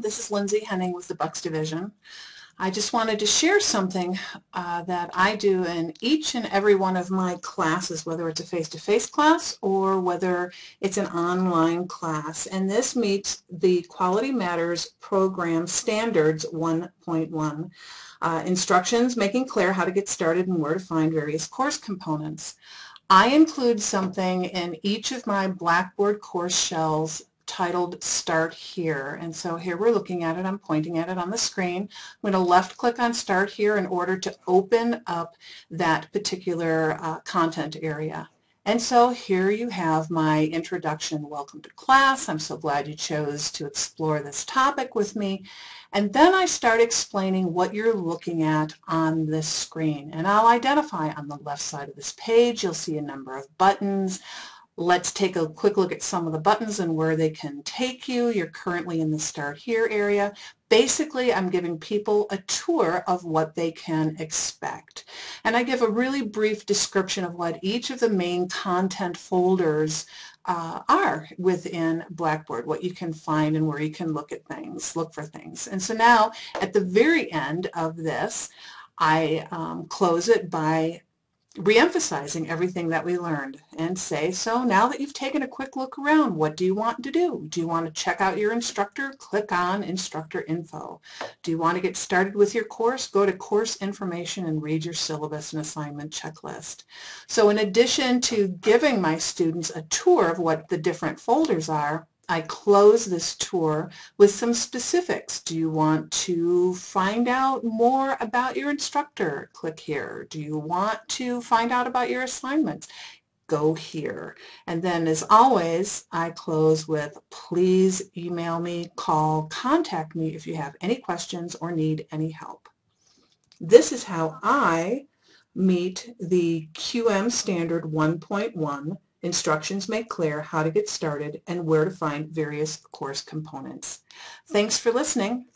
This is Lindsay Henning with the Bucks Division. I just wanted to share something uh, that I do in each and every one of my classes, whether it's a face-to-face -face class or whether it's an online class. And this meets the Quality Matters Program Standards 1.1. Uh, instructions making clear how to get started and where to find various course components. I include something in each of my Blackboard course shells titled Start Here. And so here we're looking at it. I'm pointing at it on the screen. I'm going to left click on Start Here in order to open up that particular uh, content area. And so here you have my introduction. Welcome to class. I'm so glad you chose to explore this topic with me. And then I start explaining what you're looking at on this screen. And I'll identify on the left side of this page, you'll see a number of buttons. Let's take a quick look at some of the buttons and where they can take you. You're currently in the Start Here area. Basically, I'm giving people a tour of what they can expect. And I give a really brief description of what each of the main content folders uh, are within Blackboard, what you can find and where you can look at things, look for things. And so now, at the very end of this, I um, close it by reemphasizing everything that we learned and say, so now that you've taken a quick look around, what do you want to do? Do you want to check out your instructor? Click on Instructor Info. Do you want to get started with your course? Go to Course Information and read your syllabus and assignment checklist. So in addition to giving my students a tour of what the different folders are, I close this tour with some specifics. Do you want to find out more about your instructor? Click here. Do you want to find out about your assignments? Go here. And then as always, I close with please email me, call, contact me if you have any questions or need any help. This is how I meet the QM Standard 1.1 Instructions make clear how to get started and where to find various course components. Thanks for listening.